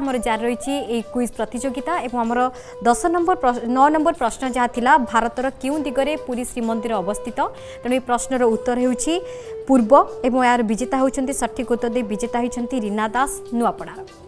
ଆମର ଜାରି ରହିଛି ଏହି କୁଇଜ୍ ପ୍ରତିଯୋଗିତା ଏବଂ ଆମର ଦଶ ନମ୍ବର ନଅ ନମ୍ବର ପ୍ରଶ୍ନ ଯାହା ଥିଲା ଭାରତର କେଉଁ ଦିଗରେ ପୁରୀ ଶ୍ରୀମନ୍ଦିର ଅବସ୍ଥିତ? ତେଣୁ ଏହି ପ୍ରଶ୍ନର ଉତ୍ତର ହେଉଛି ପୂର୍ବ ଏବଂ ଏହାର ବିଜେତା ହେଉଛନ୍ତି ସଠିକ୍ ଉତ୍ତର ଦେଇ ବିଜେତା ହେଉଛନ୍ତି ରୀନା ଦାସ ନୂଆପଡ଼ାର